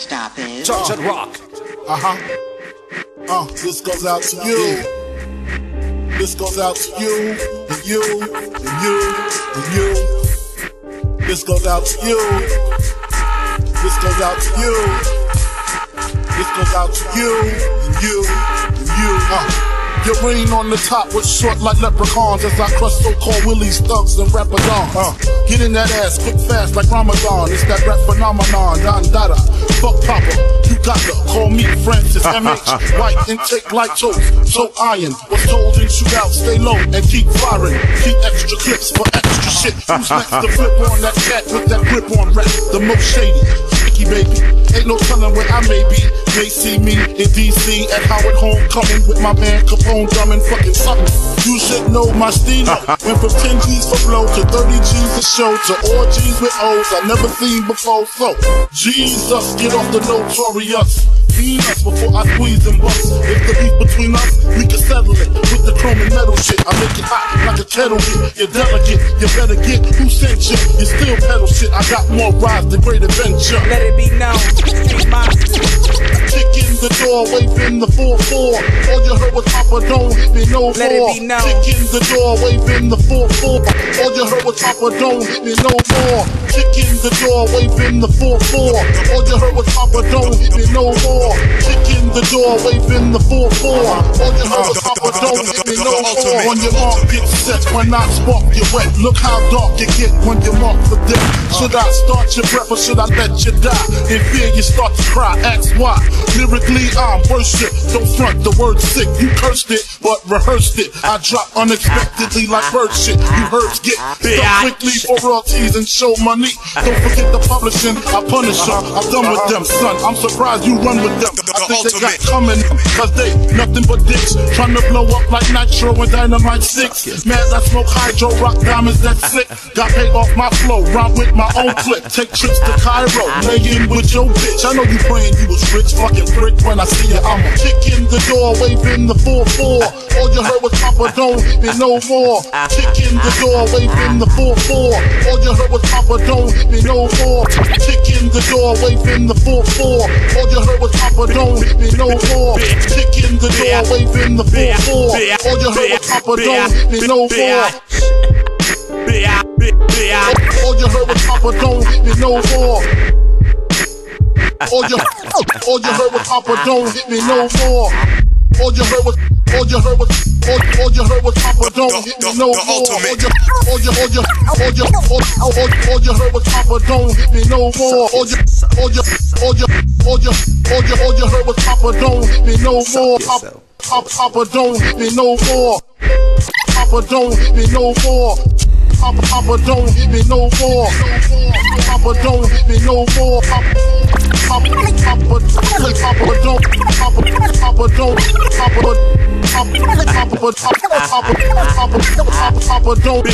stop is. Charge and rock. Uh huh. Uh, this goes out to you. This goes out to you, and you, and you, and you. This goes out to you. This goes out to you. This goes out to you, and you, and you. Uh. Your reign on the top was short like leprechauns as I crush so-called willies, thugs, and rapadons. Uh, get in that ass quick fast like Ramadan. It's that rap phenomenon, Don Dada. Fuck Papa, you got to call me Francis MH. White intake like toast, so iron. Was told in shootout, stay low and keep firing. Keep extra clips for extra shit. Who's next to flip on that cat with that grip on rap? The most shady, sticky baby. Ain't no telling where I may be. May see me in DC at Howard Homecoming with my man Capone drumming fucking something. You should know my stilo. Went from 10 G's for blow to 30 G's a show to all G's with O's I never seen before. So, Jesus, get off the notorious. Feed us before I squeeze and bust. If the beef between us, we can settle it with the chrome and metal shit. I make it hot like a kettle hit. You're delicate, you better get who sent you. You still pedal shit. I got more rides than great adventure. Let it be known. Street monster. Kick in the door, waving the 4-4. All you heard was Papa, don't hit me no more. Let it be known. Kick in the door, waving the 4-4. All you heard was Papa, don't hit me no more. Kick in the door, waving the 4-4. All you heard was Papa, don't hit me no more. Kick in the door, waving the 4-4. All you heard was Papa, don't hit me no more. When your mark gets set, when I spark you wet. Look how dark you get when you're marked for death. Should I start your breath or should I let you die? In fear, you start to cry. Ask why. Lyrically, I'm worship. Don't front the word sick. You cursed it, but rehearsed it. I drop unexpectedly like bird shit. You herbs get stuck quickly for royalties and show money. Don't forget the publishing. I punish them. I'm done with them, son. I'm surprised you run with them. I think they got coming, cause they nothing but dicks. Trying to blow up like Nitro and Dynamite 6. Mad, I smoke hydro, rock diamonds, that's sick. Got paid off my flow, rhyme with my own clip. Take trips to Cairo, lay in with your bitch. I know you praying you was rich, fucking prick. When I see you, I'ma kick in the door, waving the 4-4. All you heard was Papa, don't hit me no more. Kick in the door, waving the 4-4. All you heard was Papa, don't hit me no more. Kick in the door, waving the 4-4. All you heard was Papa, don't hit me no more. Kick in the door, waving the 4-4. All you heard was Papa, don't hit me no more. All you heard was Papa, don't hit me no more. All you, all you heard was Papa, don't hit me no more. All you heard was, all you heard was, all, all you heard was Papa, don't hit me no more. All you, all you, all you, all you, all, all, all you heard was Papa, don't hit me no more. All you, all you, all you, all you, all you, all you heard was Papa, don't hit me no more. Papa, Papa, Papa, don't hit me no more. Papa, don't hit me no more. Papa, Papa, don't hit me no more. Papa, don't hit me no more. Papa, Papa, Papa, Papa, don't, Papa, Papa, don't, Papa, Papa, Papa, Papa, don't,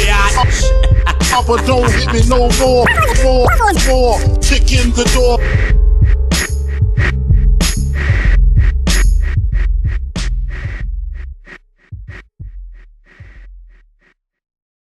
don't hit me no more, more, more. Kick in the door.